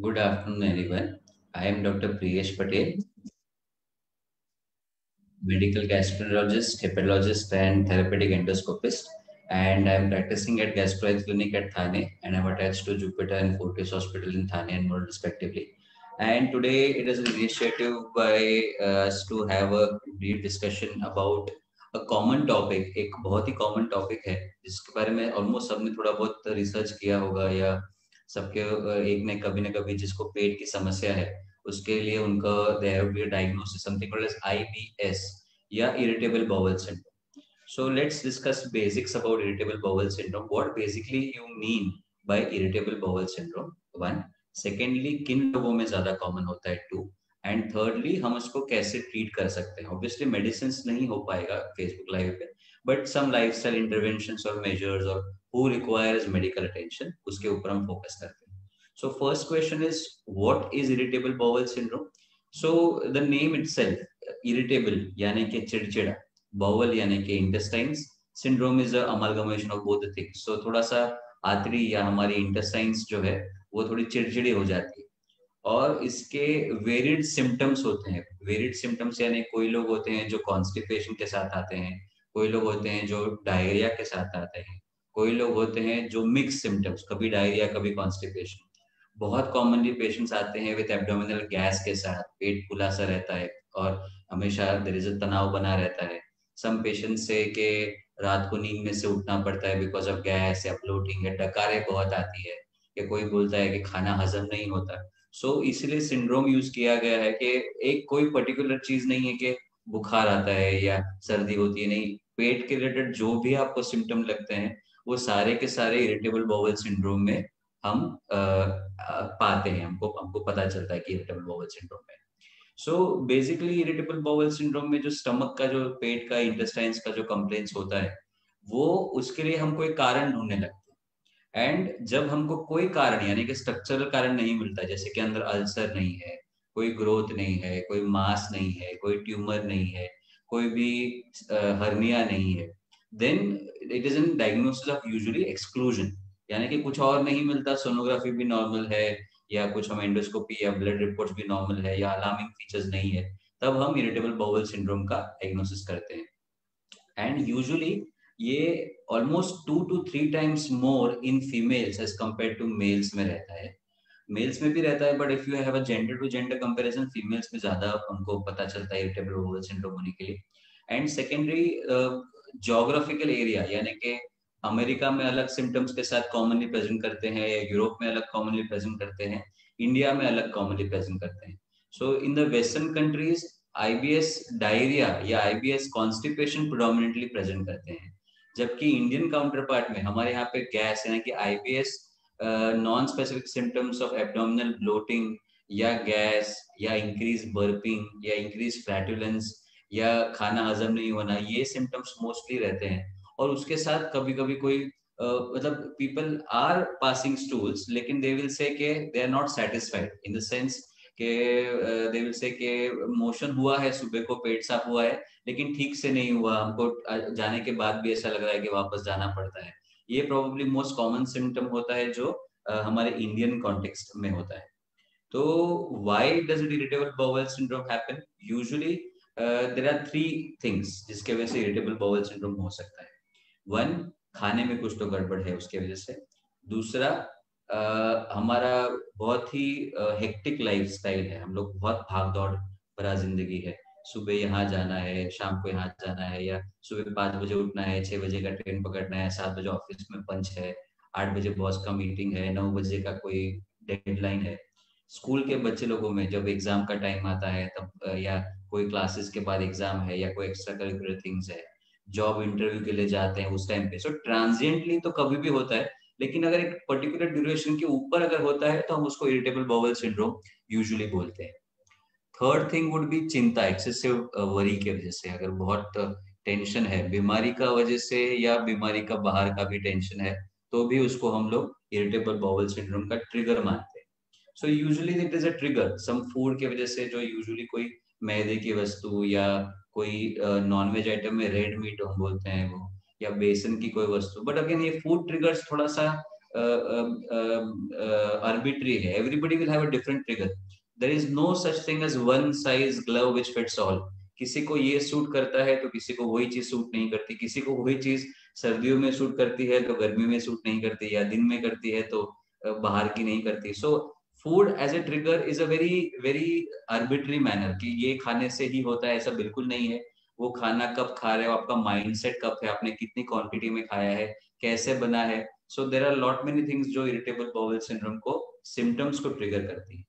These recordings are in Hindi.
Good afternoon, everyone. I am Dr. Priyesh Patel, medical gastroenterologist, hepatologist, and therapeutic endoscopist. And I'm practicing at Gastroenterology Clinic at Thane, and I'm attached to Jupiter and Fortis Hospital in Thane and Murad, respectively. And today it is an initiative by us to have a brief discussion about a common topic. एक बहुत ही common topic है जिसके बारे में almost सबने थोड़ा बहुत research किया होगा या सबके एक ने कभी ना कभी जिसको पेट की समस्या है, उसके लिए उनका they have be diagnosis something called as IBS या irritable bowel syndrome so let's discuss basics about irritable bowel syndrome what basically you mean by irritable bowel syndrome one secondly किन लोगों में ज़्यादा कॉमन होता है? टू एंड थर्डली हम उसको कैसे ट्रीट कर सकते हैं? ऑब्वियसली मेडिसिन नहीं हो पाएगा फेसबुक लाइव पे but some life style intervention और मेजर्स और हु रिक्वायर्स मेडिकल अटेंशन उसके ऊपर हम फोकस करते हैं so first question is what is irritable bowel syndrome so the name itself irritable यानी कि चिड़चिड़ा बॉवल यानी कि intestines syndrome is amalgamation of both thing so थोड़ा सा आतरी या हमारी इंटेस्टाइन्स जो है वो थोड़ी चिड़चिड़ी हो जाती है और इसके वेरिड सिम्टम्स होते हैं वेरिड सिम्टम्स यानी कोई लोग होते हैं जो कॉन्स्टिपेशन के साथ आते हैं कोई लोग होते हैं जो डायरिया के साथ आते हैं कोई लोग होते हैं जो मिक्स सिम्टम्स कभी डायरिया कभी कॉन्स्टिपेशन बहुत कॉमनली पेशेंट्स आते हैं विद एब्डोमिनल गैस के साथ पेट फुला सा रहता है और हमेशा देर इज़ तनाव बना रहता है। सम पेशेंट से के रात को नींद में से उठना पड़ता है बिकॉज़ ऑफ़ गैस या फ्लोटिंग है डकारे बहुत आती है या कोई बोलता है कि खाना हजम नहीं होता। सो so, इसलिए सिंड्रोम यूज़ किया गया है कि एक कोई पर्टिकुलर चीज़ नहीं है कि बुखार आता है या सर्दी होती है नहीं पेट के रिलेटेड जो भी आपको सिम्टम लगते हैं वो सारे के सारे इरिटेबल बोवल सिंड्रोम में हम आ, पाते हैं हमको हमको पता चलता है कि इरिटेबल बोवल सिंड्रोम में। So basically irritable bowel syndrome में जो स्टमक का जो पेट का इंटेस्टाइन्स का जो कंप्लेंट्स होता है वो उसके लिए हम कोई कारण ढूँढने लगते हैं। एंड जब हमको कोई कारण यानी कि स्ट्रक्चरल कारण नहीं मिलता जैसे कि अंदर अल्सर नहीं है कोई ग्रोथ नहीं है, कोई मास नहीं है, कोई ट्यूमर नहीं है, कोई भी हर्निया नहीं है then it is an diagnosis of usually exclusion यानी कि कुछ और नहीं मिलता सोनोग्राफी भी नॉर्मल है, या कुछ हम एंडोस्कोपी या ब्लड रिपोर्ट भी नॉर्मल है, या अलार्मिंग फीचर्स नहीं है, तब हम इरिटेबल बाउल सिंड्रोम का डायग्नोसिस करते हैं. एंड यूजुअली ये almost two two three times more in females as compare to males में रहता है. मेल्स में भी रहता है but if you have a gender to gender comparison females में ज़्यादा हमको पता चलता है इरिटेबल बाउल सिंड्रोम होने के लिए। एंड सेकेंडरी जोग्राफिकल एरिया यानी कि अमेरिका में अलग सिम्टम्स के साथ कॉमनली प्रेजेंट करते हैं या यूरोप में अलग कॉमनली प्रेजेंट करते हैं, इंडिया में अलग कॉमनली प्रेजेंट करते हैं। So in the western countries IBS diarrhoea या आईबीएस कॉन्स्टिपेशन प्रोडोमिनेटली प्रेजेंट करते हैं। जबकि इंडियन काउंटर पार्ट में हमारे यहाँ पे गैस यानी कि IBS non specific symptoms of abdominal bloating या गैस या इंक्रीज बर्पिंग या इंक्रीज फ्लैटुलेंस या खाना हजम नहीं होना ये सिम्टम्स मोस्टली रहते हैं। और उसके साथ कभी कभी कोई uh, मतलब पीपल आर पासिंग स्टूल्स लेकिन दे विल से के they are not satisfied in the sense के दे विल से के मोशन हुआ है सुबह को पेट साफ़ हुआ है लेकिन ठीक से नहीं हुआ। हमको जाने के बाद भी ऐसा लग रहा है कि वापस जाना पड़ता है। ये प्रोबेबली मोस्ट कॉमन सिम्टम होता है जो uh, हमारे इंडियन कॉन्टेक्स्ट में होता है। तो why does irritable bowel syndrome happen usually there are three things जिसके वजह से इरिटेबल बाउल सिंड्रोम हो सकता है। वन खाने में कुछ तो गड़बड़ है उसके वजह से। दूसरा uh, हमारा बहुत ही हेक्टिक लाइफ स्टाइल है। हम लोग बहुत भाग दौड़ भरा ज़िंदगी है। सुबह यहाँ जाना है, शाम को यहाँ जाना है या सुबह पाँच बजे उठना है, छह बजे का ट्रेन पकड़ना है, सात बजे ऑफ़िस में पंच है, आठ बजे बॉस का मीटिंग है, नौ बजे का कोई डेडलाइन है। स्कूल के बच्चे लोगों में जब एग्ज़ाम का टाइम आता है तब या कोई क्लासेस के बाद एग्ज़ाम है या कोई एक्स्ट्रा करिकुलर थिंग्स है जॉब इंटरव्यू के लिए जाते हैं उस टाइम पे। सो ट्रांजिएंटली तो कभी भी होता है, लेकिन अगर एक पर्टिकुलर ड्यूरेशन के ऊपर अगर होता है तो हम उसको इरिटेबल बाउल सिंड्रोम यूजुअली बोलते हैं। थर्ड थिंग वुड बी चिंता एक्सेसिव वरी के वजह से। अगर बहुत टेंशन है, बीमारी का वजह से या बीमारी का बाहर का भी टेंशन है तो भी उसको हम लोग इरिटेबल बाउल सिंड्रोम का ट्रिगर मानते हैं। So usually it is a trigger some food की वजह से जो यूजुअली कोई मैदे की वस्तु या कोई नॉन वेज आइटम में रेड मीट हम बोलते हैं वो, या बेसन की कोई वस्तु। बट अगेन ये फ़ूड ट्रिगर्स थोड़ा सा arbitrary है। Everybody will have a different trigger there is no such thing as one size glove which fits all. किसी को ये सूट करता है तो किसी को वही चीज़ सूट नहीं करती। किसी को वही चीज़ सर्दियों में सूट करती है तो गर्मी में सूट नहीं करती या दिन में करती है तो बाहर की नहीं करती। So food as a trigger is a very very arbitrary manner कि ये खाने से ही होता है, ऐसा बिल्कुल नहीं है। वो खाना कब खा रहे हो, आपका माइंडसेट कब है, आपने कितनी क्वांटिटी में खाया है, कैसे बना है। So there are lot many things जो इरिटेबल बाउल सिंड्रोम को सिम्टम्स को ट्रिगर करती है।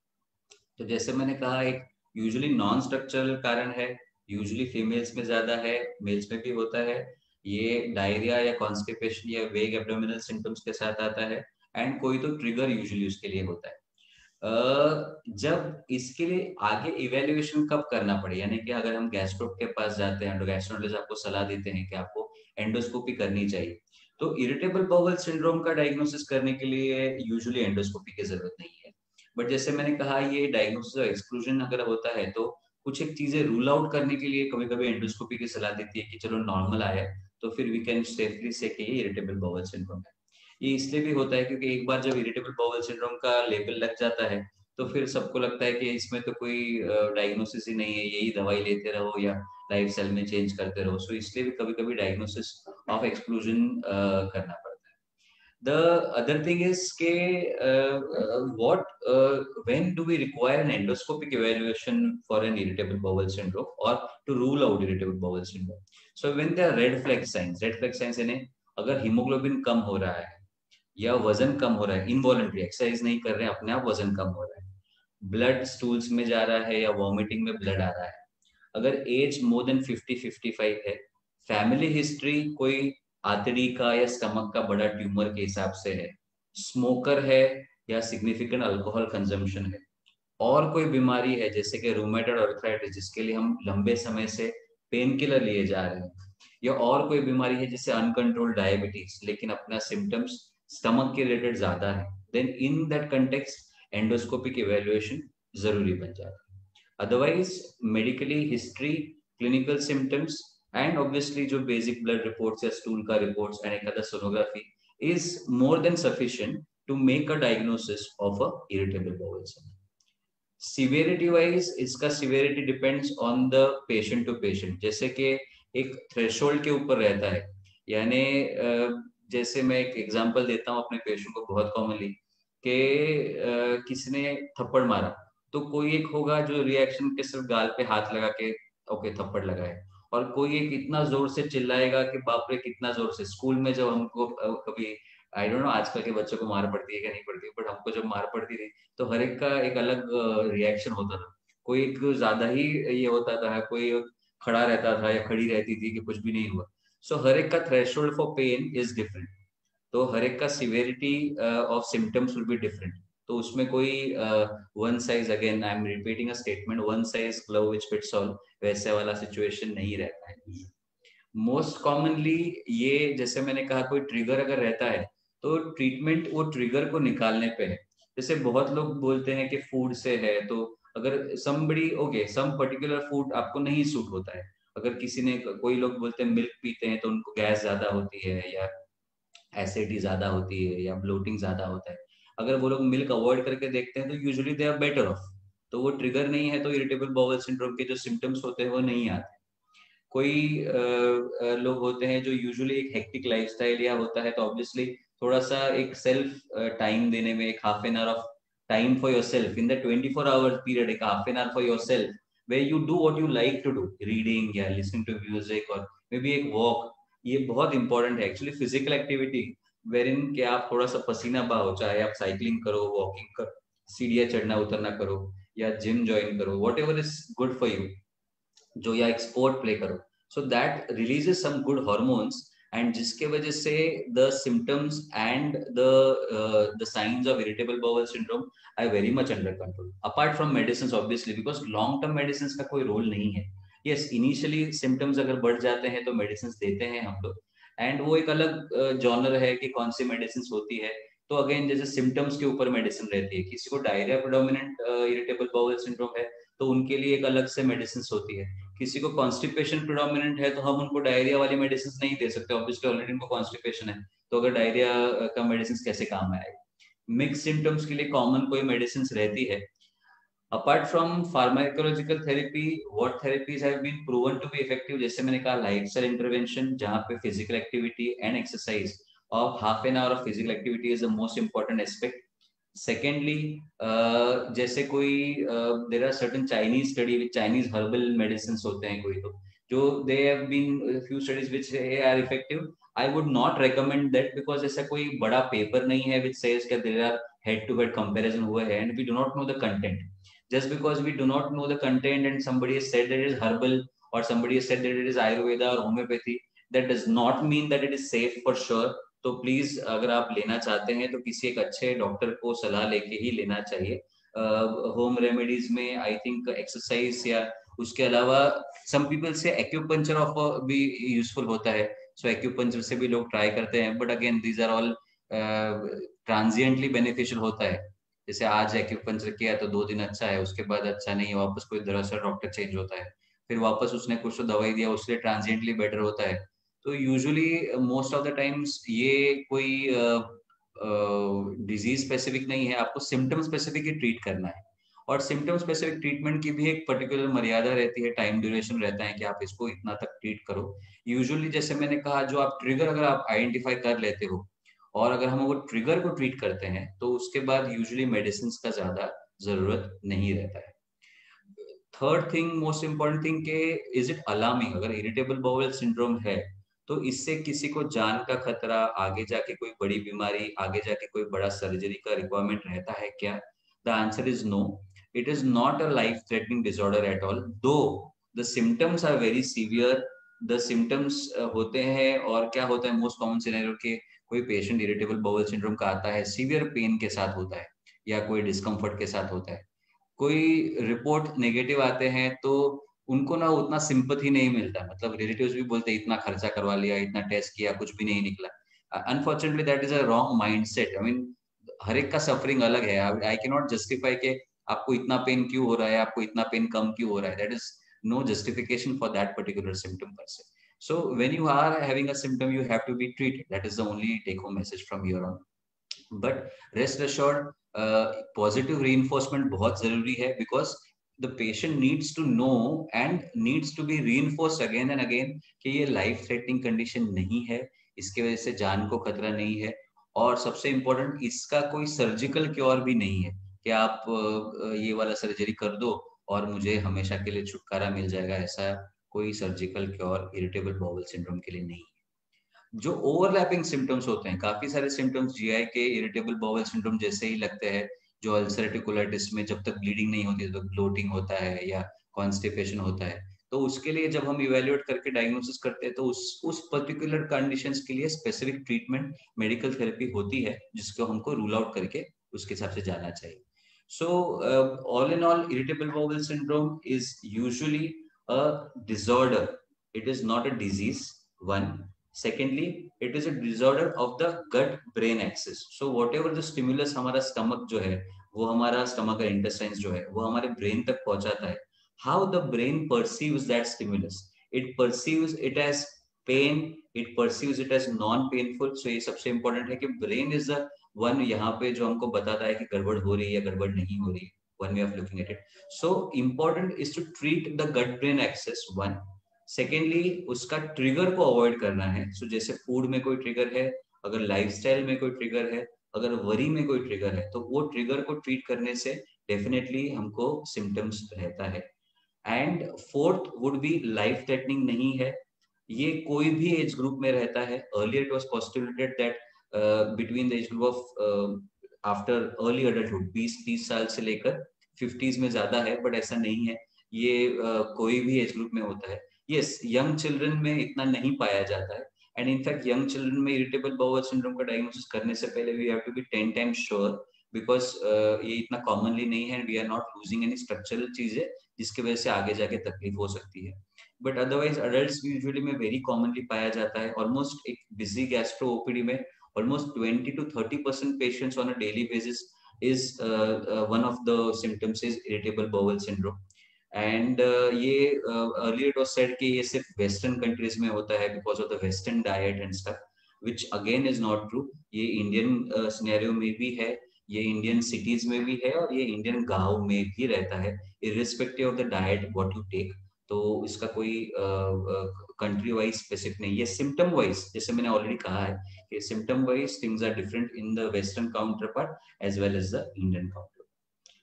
तो जैसे मैंने कहा, एक यूजुअली नॉन स्ट्रक्चरल कारण है यूजुअली फीमेल्स में ज़्यादा है मेल्स में भी होता है। ये डायरिया या कॉन्स्टिपेशन या वेग एब्डोमिनल सिम्टम्स के साथ आता है एंड कोई तो ट्रिगर यूजुअली उसके लिए होता है। जब इसके लिए आगे इवेल्युएशन कब करना पड़े, यानी कि अगर हम गैस्ट्रोप के पास जाते हैं गैस्ट्रोलॉजिस्ट आपको सलाह देते हैं कि आपको एंडोस्कोपी करनी चाहिए तो इरिटेबल बाउल सिंड्रोम का डायग्नोसिस करने के लिए यूजुअली एंडोस्कोपी की ज़रूरत नहीं है। बट जैसे मैंने कहा, ये डायग्नोसिस और एक्सक्लूजन अगर होता है तो कुछ एक चीज़ें रूल आउट करने के लिए कभी कभी एंडोस्कोपी की सलाह देती है कि चलो नॉर्मल आया तो फिर वी कैन सेफली से कि ये इरिटेबल बाउल सिंड्रोम है। ये इसलिए भी होता है क्योंकि एक बार जब इरिटेबल बाउल सिंड्रोम का लेबल लग जाता है तो फिर सबको लगता है कि इसमें तो कोई डायग्नोसिस ही नहीं है, यही दवाई लेते रहो या लाइफ स्टाइल में चेंज करते रहो। सो इसलिए भी कभी कभी डायग्नोसिस ऑफ़ एक्सक्लूजन करना पड़ता the other thing is ke, uh, uh, what uh, when do we require an endoscopic evaluation for an irritable bowel syndrome or to rule out irritable bowel syndrome so when there are red flag signs red flag signs यानी अगर हीमोग्लोबिन कम हो रहा है या वज़न कम हो रहा है इनवॉलेंट्री एक्सरसाइज नहीं कर रहे हैं अपने आप वज़न कम हो रहा है ब्लड स्टूल्स में जा रहा है या वॉमिटिंग में ब्लड आ रहा है अगर एज मोर देन 50 55 है फैमिली हिस्ट्री कोई आतड़ी का या स्टमक का बड़ा ट्यूमर के हिसाब से है। स्मोकर है या सिग्निफिकेंट अल्कोहल कंजम्पशन है। और कोई बीमारी है, जैसे कि रूमेटेड ऑर्थराइटिस जिसके लिए हम लंबे समय से पेन किलर लिए जा रहे हैं। या और कोई बीमारी है, जैसे अनकंट्रोल्ड डायबिटीज़ लेकिन अपना सिम्टम्स स्टमक के रिलेटेड ज़्यादा है। Then in that context endoscopic evaluation ज़रूरी बन जाता है। Otherwise medically history clinical symptoms and obviously जो बेसिक ब्लड रिपोर्ट्स या स्टूल का रिपोर्ट्स एंड एक sonography is more than sufficient to make a diagnosis of a irritable bowel syndrome severity इसका severity depends on the patient to patient जैसे कि एक थ्रेशोल्ड के ऊपर रहता है। यानी जैसे मैं एक एग्जांपल देता हूँ अपने पेशेंट को बहुत कॉमनली कि किसी ने थप्पड़ मारा। तो कोई एक होगा जो रिएक्शन के सिर्फ़ गाल पे हाथ लगा के ओके थप्पड़ लगाए। और कोई एक इतना ज़ोर से चिल्लाएगा कि बाप रे, कितना ज़ोर से। स्कूल में जब हमको कभी आई डोंट नो आजकल के बच्चों को मार पड़ती है क्या नहीं पड़ती बट हमको जब मार पड़ती थी तो हर एक का एक अलग रिएक्शन होता था। कोई एक ज़्यादा ही ये होता था, कोई खड़ा रहता था या खड़ी रहती थी कि कुछ भी नहीं हुआ। सो हर एक का threshold for pain is different तो हर एक का severity of symptoms will be different तो उसमें कोई one size again I am repeating a statement one size glove which fits all वैसे वाला सिचुएशन नहीं रहता है। मोस्ट कॉमनली ये, जैसे मैंने कहा, कोई ट्रिगर अगर रहता है तो ट्रीटमेंट वो ट्रिगर को निकालने पे है। जैसे बहुत लोग बोलते हैं कि फ़ूड से है तो अगर somebody okay some particular food आपको नहीं सूट होता है। अगर किसी ने, कोई लोग बोलते हैं मिल्क पीते हैं तो उनको गैस ज़्यादा होती है, या एसिडिटी ज़्यादा होती है, या ब्लोटिंग ज़्यादा होता है। अगर वो लोग मिल्क अवॉइड करके देखते हैं तो usually they are better off तो वो ट्रिगर नहीं है तो इरिटेबल बाउल सिंड्रोम के जो सिम्टम्स होते हैं, वो नहीं आते. कोई लोग होते हैं जो यूजुअली एक हेक्टिक लाइफस्टाइल या होता है तो ऑब्वियसली थोड़ा सा एक सेल्फ टाइम देने में, एक half an hour of time for yourself in the twenty four hour period एक half an hour for yourself where you do what you like to do. Reading या listening to music और maybe एक walk. ये बहुत इंपॉर्टेंट है. Actually physical activity wherein के आप थोड़ा सा पसीना बहाओ चाहे आप साइकिलिंग करो वॉकिंग करो, सीढ़ियाँ चढ़ना, उतरना करो या जिम ज्वाइन करो whatever is good for you जो या एक स्पोर्ट प्ले करो। So that releases some good hormones and जिसके वजह से the symptoms and the the science of irritable bowel syndrome are very much under control apart from medicine obviously because long term medicine का कोई रोल नहीं है। यस इनिशियली सिम्टम्स अगर बढ़ जाते हैं तो मेडिसिन देते हैं हम लोग। एंड वो एक अलग जॉनर है कि कौन सी मेडिसिन होती है। तो अगेन जैसे सिम्टम्स के ऊपर मेडिसिन रहती है। किसी को diarrhoea predominant irritable bowel syndrome है तो उनके लिए एक अलग से मेडिसिन होती है। किसी को कॉन्स्टिपेशन प्रोडोमिनेंट है तो हम उनको डायरिया वाली मेडिसिन नहीं दे सकते। ऑब्वियसली ऑलरेडी उनको कॉन्स्टिपेशन है। तो अगर डायरिया का मेडिसिन कैसे काम आएगा मिक्स सिम्टम्स के लिए कॉमन कोई मेडिसिन रहती है। Apart from pharmacological therapy what therapies have कहा लाइफ स्टाइल इंटरवेंशन जहाँ पे physical activity and exercise of half an hour of physical activity is the most important aspect secondly जैसे कोई there are certain Chinese study Chinese herbal medicine होते हैं कोई तो जो they have been few studies which are effective I would not recommend that because ऐसा कोई बड़ा पेपर नहीं है which says there are head to head comparison हुआ है and we do not know the content just because we do not know the content and somebody has said that it is herbal or somebody has said that it is ayurveda or homeopathy that does not mean that it is safe for sure तो प्लीज़ अगर आप लेना चाहते हैं तो किसी एक अच्छे डॉक्टर को सलाह लेके ही लेना चाहिए होम uh, रेमेडीज में आई थिंक एक्सरसाइज या उसके अलावा सम पीपल से एक्यूपंचर ऑफ़ भी यूजफुल होता है सो so, एक्यूपंचर से भी लोग ट्राई करते हैं but again these are all transiently beneficial होता है जैसे आज एक्यूपंचर किया तो दो दिन अच्छा है उसके बाद अच्छा नहीं है वापस कोई दरअसल डॉक्टर चेंज होता है। फिर वापस उसने कुछ तो दवाई दिया उससे ट्रांजिएंटली बेटर होता है। तो usually most of the times ये कोई डिज़ीज़ uh, स्पेसिफिक uh, नहीं है आपको सिम्टम स्पेसिफिक ही ट्रीट करना है। और सिम्टम स्पेसिफिक ट्रीटमेंट की भी एक पर्टिकुलर मर्यादा रहती है टाइम ड्यूरेशन रहता है कि आप इसको इतना तक ट्रीट करो। यूजुअली जैसे मैंने कहा जो आप ट्रिगर अगर आप आइडेंटिफाई कर लेते हो और अगर हम वो ट्रिगर को ट्रीट करते हैं तो उसके बाद यूजली मेडिसिन का ज़्यादा ज़रूरत नहीं रहता है। Third thing most important thing के इज़ इट अलार्मिंग अगर इरिटेबल बाउल सिंड्रोम है तो इससे किसी को जान का खतरा, आगे जाके कोई बड़ी बीमारी, आगे जाके कोई बड़ा सर्जरी का रिक्वायरमेंट रहता है क्या? The answer is no it is not a life threatening disorder at all though the symptoms are very severe the symptoms होते हैं और क्या होता है मोस्ट कॉमन सिनेरियो के कोई पेशेंट इरिटेबल बाउल सिंड्रोम का आता है सीवियर पेन के साथ होता है या कोई डिस्कम्फर्ट के साथ होता है। कोई रिपोर्ट नेगेटिव आते हैं तो उनको ना उतना सिंपथी नहीं मिलता। मतलब रिलेटिव्स भी बोलते इतना खर्चा करवा लिया, इतना टेस्ट किया, कुछ भी नहीं निकला। Unfortunately that is a wrong mind set I mean हर एक का सफरिंग अलग है। आई के नॉट जस्टिफाई के आपको इतना पेन क्यों हो रहा है, आपको इतना पेन कम क्यों हो रहा है। That is no justification for that particular symptom पर से So when you are having a symptom, you have to be treated. That is the only take-home message from here on. But rest assured, uh, positive reinforcement बहुत ज़रूरी है because the patient needs to know and needs to be reinforced again and again कि ये life threatening condition नहीं है इसके वजह से जान को खतरा नहीं है और सबसे इम्पोर्टेंट इसका कोई सर्जिकल क्योर भी नहीं है कि आप ये वाला सर्जरी कर दो और मुझे हमेशा के लिए छुटकारा मिल जाएगा ऐसा कोई surgical cure irritable bowel syndrome के लिए नहीं है। जो ओवरलैपिंग सिम्टम्स होते हैं, काफ़ी सारे सिम्टम्स जीआई के इरिटेबल बाउल सिंड्रोम जैसे ही लगते हैं, जो अल्सरेटिकुलाइटिस में जब तक ब्लीडिंग नहीं होती तो ब्लोटिंग होता है या कॉन्स्टिपेशन होता है तो उसके लिए जब हम इवेल्युएट करके डायग्नोसिस करते हैं तो उस उस पर्टिकुलर कंडीशन के लिए स्पेसिफिक ट्रीटमेंट मेडिकल थेरेपी होती है, जिसको हमको रूल आउट करके उसके हिसाब से जाना चाहिए। So all in all irritable bowel syndrome is usually a disorder. It is not a disease, one. Secondly, it is a disorder of the gut-brain axis. So whatever the stimulus हमारा stomach जो है, वो हमारा stomach का intestines जो है, वो हमारे brain तक पहुंचाता है. How the brain perceives that stimulus? It perceives it as pain. It perceives it as non-painful. So ये सबसे important है कि brain is the one यहाँ पे जो हमको बताता है कि गड़बड़ हो रही है या गड़बड़ नहीं हो रही है. One way of looking at it. So important is to treat the gut brain axis one. Secondly उसका ट्रिगर को अवॉइड करना है। सो so, जैसे फ़ूड में कोई ट्रिगर है अगर लाइफस्टाइल में कोई ट्रिगर है अगर वरी में कोई ट्रिगर है तो वो ट्रिगर को ट्रीट करने से डेफिनेटली हमको सिम्टम्स रहता है। And fourth would be life threatening नहीं है। ये कोई भी एज ग्रुप में रहता है। Earlier it was postulated that between the age group of after early adulthood बीस तीस साल से लेकर फिफ्टीज में ज़्यादा है बट ऐसा नहीं है। ये uh, कोई भी एज ग्रुप में होता है। यस यंग चिल्ड्रन में इतना नहीं पाया जाता है। And in fact young children में इरिटेबल बाउल सिंड्रोम का डायग्नोसिस करने से पहले we have to be ten times sure because ये इतना कॉमनली नहीं है। We are not losing any structural चीज़ें जिसकी वजह से आगे जाके तकलीफ़ हो सकती है। बट अदरवाइज़ अडल्ट यूजुअली में वेरी कॉमनली पाया जाता है। ऑलमोस्ट एक बिज़ी गैस्ट्रो ओपीडी में almost 20 to 30 percent patients on a daily basis is uh, uh, one of the symptoms is irritable bowel syndrome. And uh, ये अर्लियर इट वाज सेड कि ये सिर्फ़ वेस्टर्न कंट्रीज़ में होता है because of the western diet and stuff which again is not true ये इंडियन सिनेरियो uh, में भी है ये इंडियन सिटीज़ में भी है और ये इंडियन गाँव में भी रहता है irrespective of the diet what you take तो इसका कोई कंट्री वाइज स्पेसिफिक नहीं ये सिम्टम वाइज जैसे मैंने ऑलरेडी कहा है symptom wise things are different in the western counterpart as well as the Indian counter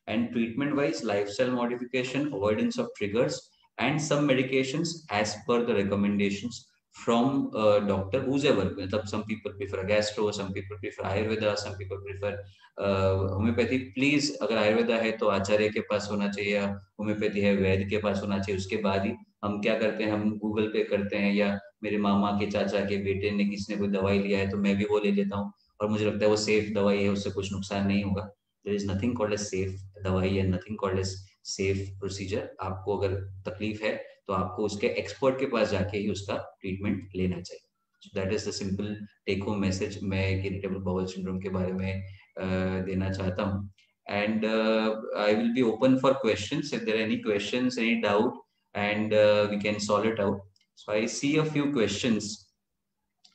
and treatment wise lifestyle modification avoidance of triggers and some medications as per the recommendations from a doctor who's ever some people prefer gastro some people prefer ayurveda some people prefer homeopathy please अगर आयुर्वेदा है तो आचार्य के पास होना चाहिए होम्योपैथी है वैद्य के पास होना चाहिए उसके बाद ही हम क्या करते हैं? हम गूगल पे करते हैं या मेरे मामा के चाचा के बेटे ने किसी ने कोई दवाई लिया है तो मैं भी वो ले लेता हूँ और मुझे लगता है वो सेफ़ दवाई है उससे कुछ नुकसान नहीं होगा। There is nothing called as safe दवाई है nothing called as safe procedure आपको अगर तकलीफ़ है तो आपको उसके एक्सपर्ट के पास जाके ही उसका ट्रीटमेंट लेना चाहिए। So that is the simple take home message मैं इरिटेबल बाउल सिंड्रोम के बारे में uh, देना चाहता हूँ। I will be open for questions. If there are any questions, any doubt, and uh, we can solve it out. So I see a few questions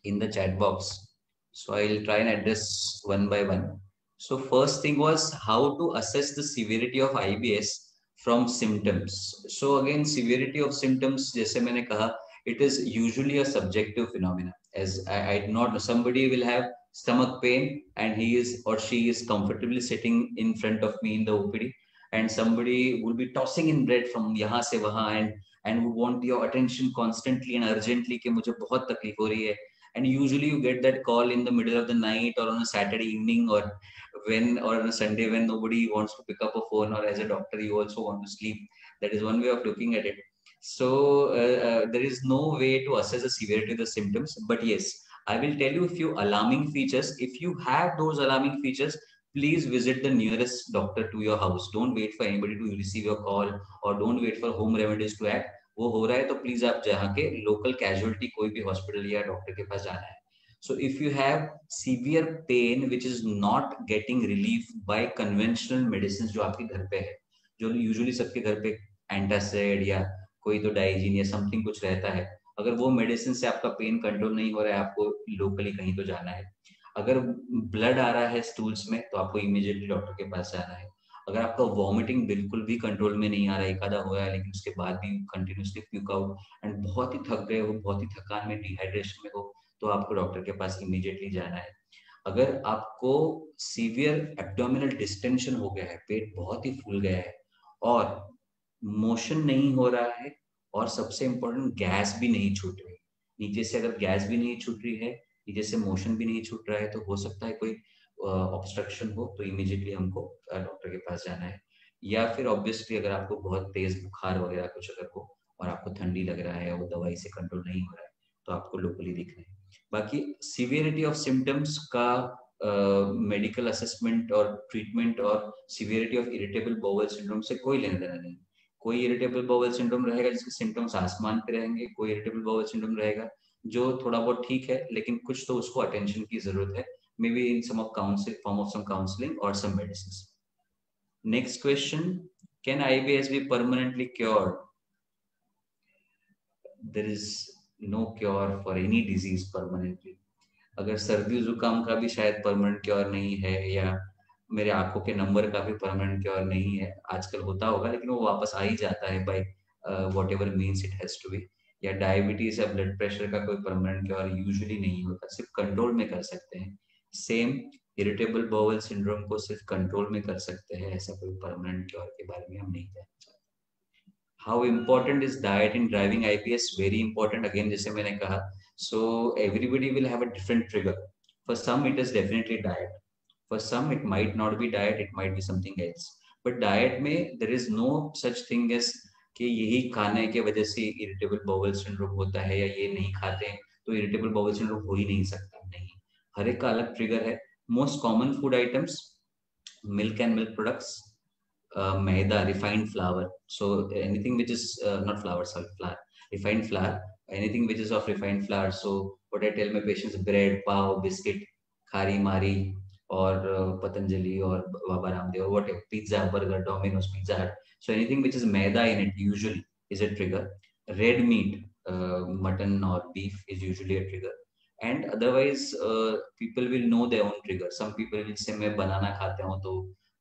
in the chat box. So I'll try and address one by one. So first thing was how to assess the severity of IBS from symptoms. So again, severity of symptoms, जैसे मैंने कहा, it is usually a subjective phenomena. As I, I not somebody will have stomach pain and he is or she is comfortably sitting in front of me in the OPD, and somebody will be tossing in bread from yaha se wahan and and who want your attention constantly and urgently ki mujhe bahut takleef ho rahi hai. And usually you get that call in the middle of the night or on a saturday evening or when or on a sunday when nobody wants to pick up a phone or as a doctor you also want to sleep. That is one way of looking at it. So uh, uh, there is no way to assess the severity of the symptoms but yes i will tell you a few alarming features. If you have those alarming features please visit the nearest doctor to your house. Don't wait for anybody to receive your call or don't wait for home remedies to act. वो हो रहा है तो प्लीज़ आप जहाँ के लोकल कैजुअलिटी कोई भी हॉस्पिटल या डॉक्टर के पास जाना है So if you have severe pain which is not getting relief by conventional medicines जो आपके घर पे है जो यूजुअली सबके घर पे एंटासिड या कोई तो डाइजीन या समथिंग कुछ रहता है अगर वो मेडिसिन से आपका पेन कंट्रोल नहीं हो रहा है आपको लोकली कहीं तो जाना है अगर ब्लड आ रहा है स्टूल्स में तो आपको इमीडिएटली डॉक्टर के पास जाना है। अगर आपका वॉमिटिंग बिल्कुल भी कंट्रोल में नहीं आ रहा है एक आधा हो रहा है लेकिन उसके बाद भी कंटिन्यूसली प्यूक आउट एंड बहुत ही थक गए हो, बहुत ही थकान में डिहाइड्रेशन में हो तो आपको डॉक्टर के पास इमीडिएटली जाना है। अगर आपको सीवियर एब्डोमिनल डिस्टेंशन हो गया है, पेट बहुत ही फूल गया है, और मोशन नहीं हो रहा है, और सबसे इंपॉर्टेंट गैस भी नहीं छूट रही, नीचे से अगर गैस भी नहीं छूट रही है नीचे से मोशन भी नहीं छूट रहा है तो हो सकता है कोई ऑब्स्ट्रक्शन हो तो इमीडिएटली हमको डॉक्टर के पास जाना है। या फिर ऑब्वियसली अगर आपको बहुत तेज बुखार वगैरह कुछ अगर हो और आपको ठंडी लग रहा है वो दवाई से कंट्रोल नहीं हो रहा है तो आपको लोकली दिखना है। बाकी सिवियरिटी ऑफ़ सिम्टम्स का मेडिकल असेसमेंट और ट्रीटमेंट और severity of irritable bowel syndrome से कोई लेना देना नहीं। कोई इरिटेबल बोवल सिंड्रोम रहेगा जिसके सिम्टम्स आसमान पे रहेंगे, कोई इरिटेबल बोवल सिंड्रोम रहेगा जो थोड़ा बहुत ठीक है, लेकिन कुछ तो उसको अटेंशन की ज़रूरत है। Maybe in some of counsel form of some counselling और some medicine next question can IBS be permanently cured there is no cure for any disease permanently अगर सर्दी जुकाम का भी शायद परमानेंट क्योर नहीं है, या मेरे आँखों के नंबर का भी परमानेंट क्योर नहीं है, आजकल होता होगा, लेकिन वो वापस आ ही जाता है by whatever means it has to be या डायबिटीज़ या ब्लड प्रेशर का कोई परमानेंट क्योर यूजली नहीं होता, सिर्फ़ कंट्रोल में कर सकते हैं। सेम इरिटेबल बोवल सिंड्रोम को सिर्फ़ कंट्रोल में कर सकते हैं, ऐसा कोई परमानेंट क्योर के बारे में हम नहीं जानते। How important is diet in driving I P S very important again जैसे मैंने कहा so everybody will have different trigger for some it is definitely diet for some it might not be diet it might be something else but diet में there is no such thing as कि यही खाने के वजह से इरिटेबल बाउल सिंड्रोम होता है या ये नहीं खाते हैं तो इरिटेबल बाउल सिंड्रोम हो ही नहीं सकता, नहीं। हर एक का अलग ट्रिगर है। Most common food items milk and milk products maida refined flour so anything which is not flour sorry flour refined flour anything which is of refined flour so what I patients bread pav biscuit khari Marie or uh, Patanjali or Baba Ramdev or whatever, pizza, burger, Domino's, Pizza Hut. So anything which is maida in it usually is a trigger. Red meat, uh, mutton or beef is usually a trigger. And otherwise, uh, people will know their own trigger. Some people will say मैं banana खाता हूँ तो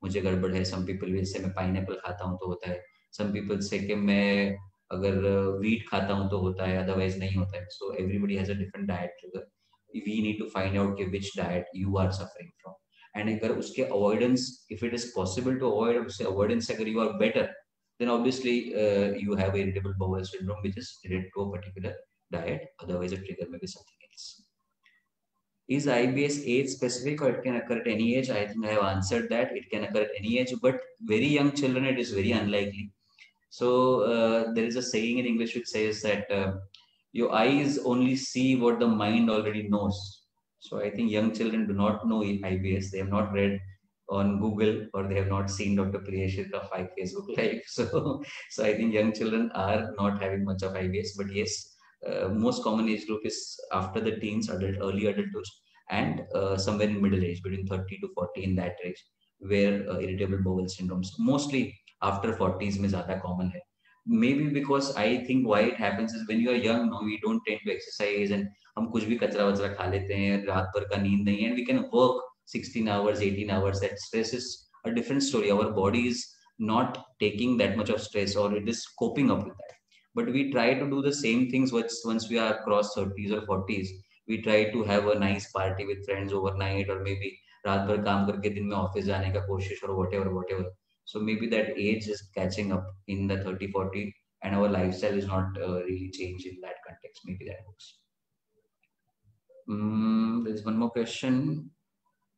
मुझे गड़बड़ है. Some people will say मैं pineapple खाता हूँ तो होता है. Some people say कि मैं अगर wheat खाता हूँ तो होता है. Otherwise नहीं होता है. So everybody has a different diet trigger. we need to find out okay, which diet you are suffering from and uske avoidance if it is possible to avoid say avoidance If you are better then obviously uh, you have irritable bowel syndrome which is related to a particular diet otherwise the trigger may be something else is IBS age specific or it can occur at any age? I think I have answered that. It can occur at any age, but very young children, it is very unlikely. So uh, there is a saying in English which says that uh, your eyes only see what the mind already knows. So I think young children do not know IBS. They have not read on Google or they have not seen Dr. Priya of Facebook Live. So, so I think young children are not having much of IBS, but yes, uh, most common age group is after the teens, adult, early adulthood, and uh, somewhere in middle age, between 30 to 40 in that range, where uh, irritable bowel syndromes, mostly after 40s, is zyada common hai Maybe because I think why it happens is when you are young, no, we don't tend to exercise and हम कुछ भी कचरा वचरा खा लेते हैं रात भर का नींद नहीं and we can work 16 hours 18 hours that stress is a different story our body is not taking that much of stress or it is coping up with that but we try to do the same things once once we are across 30s or 40s we try to have a nice party with friends overnight or maybe रात भर काम करके दिन में ऑफिस जाने का कोशिश और whatever whatever so maybe that age is catching up in the 30 40 and our lifestyle is not uh, really changed in that context maybe that works um, there's one more question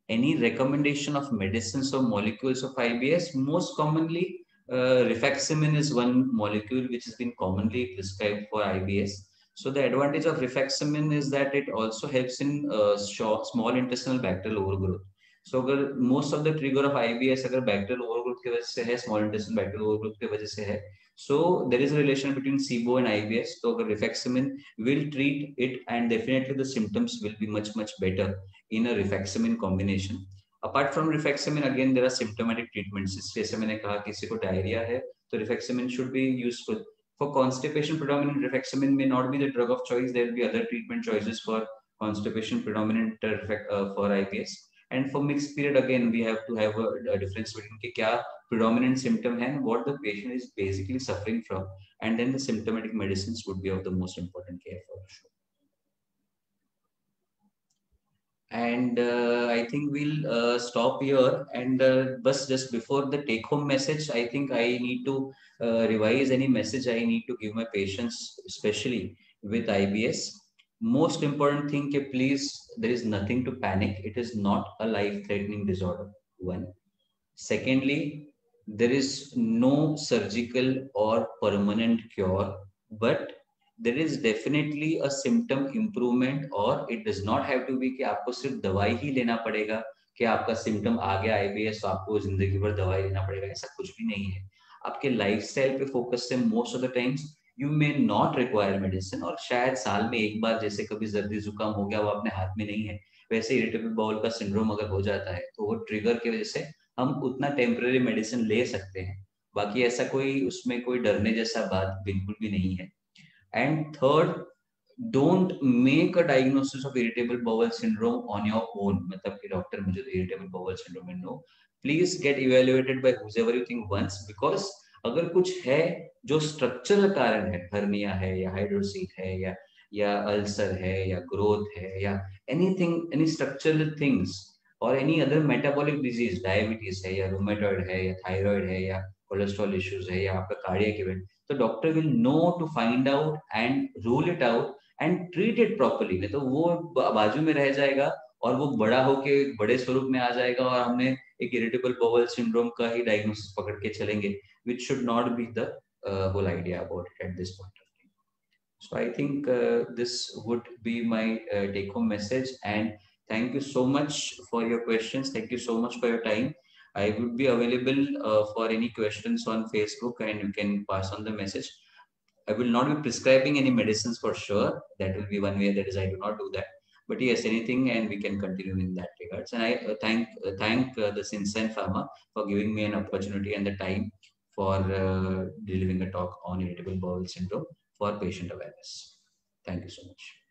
any recommendation of medicines or molecules of IBS? Most commonly, uh, rifaximin is one molecule which has been commonly prescribed for IBS. So the advantage of rifaximin is that it also helps in uh, small intestinal bacterial overgrowth. So अगर most of the trigger of IBS अगर बैक्टेरियल ओवरग्रोथ की वजह से है स्मॉल इंटेस्टाइन बैक्टेरियल ओवरग्रोथ की वजह से है so there is relation between SIBO and IBS तो अगर rifaximin will treat it and definitely the symptoms will be much much better in a rifaximin combination apart from rifaximin again there are symptomatic treatments जैसे मैंने कहा, किसी को डायरिया है तो rifaximin should be useful for constipation predominant rifaximin may not be the drug of choice there be other treatment choices for constipation predominant for IPS And for mixed period, again, we have to have a, a difference between ki kya predominant symptom and what the patient is basically suffering from. And then the symptomatic medicines would be of the most important care for sure. and uh, i think we'll uh, stop here and uh, bus just before the take home message i think i need to uh, revise any message i need to give my patients especially with ibs Most important thing, ke please, there is nothing to panic. It is not a life threatening disorder. One. Secondly, there is no surgical or permanent cure, but there is definitely a symptom improvement or it does not have to be कि आपको सिर्फ़ दवाई ही लेना पड़ेगा कि आपका सिम्टम आ गया आईबीएस तो आपको ज़िंदगी भर दवाई लेना पड़ेगा ऐसा कुछ भी नहीं है आपके लाइफस्टाइल पे फोकस से most of the times you may not require medicine और शायद साल में एक बार जैसे कभी सर्दी जुकाम हो गया, वो अपने हाथ में नहीं है। वैसे इरिटेबल बाउल का सिंड्रोम अगर हो जाता है तो वो ट्रिगर की वजह से हम उतना टेम्पररी मेडिसिन ले सकते हैं। बाकी ऐसा कोई, उसमें कोई डरने जैसा बात बिल्कुल भी नहीं है। And third don't make a diagnosis of irritable bowel syndrome on your own मतलब कि डॉक्टर मुझे irritable bowel syndrome no. Please get evaluated by whoever you think once because अगर कुछ है जो स्ट्रक्चरल कारण है हर्निया है या हाइड्रोसीट है या या अल्सर है या ग्रोथ है या एनीथिंग एनी स्ट्रक्चरल थिंग्स और any other metabolic disease diabetes है या रोमेटॉइड है या थायराइड है या कोलेस्ट्रॉल इश्यूज़ है या आपका कार्डियक इवेंट तो doctor will know to find out and rule it out and treat it properly नहीं तो वो बाजू में रह जाएगा और वो बड़ा होके बड़े स्वरूप में आ जाएगा और हमने एक इरिटेबल बोवल सिंड्रोम का ही डायग्नोसिस पकड़ के चलेंगे। which should not be the uh, whole idea about it at this point of time. So I think uh, this would be my uh, take home message. And thank you so much for your questions. Thank you so much for your time. I would be available uh, for any questions on Facebook and you can pass on the message. I will not be prescribing any medicines for sure. That will be one way that is I do not do that. But yes, anything and we can continue in that regards. And I uh, thank uh, thank the Sinsen Pharma for giving me an opportunity and the time for uh, delivering a talk on irritable bowel syndrome for patient awareness. Thank you so much.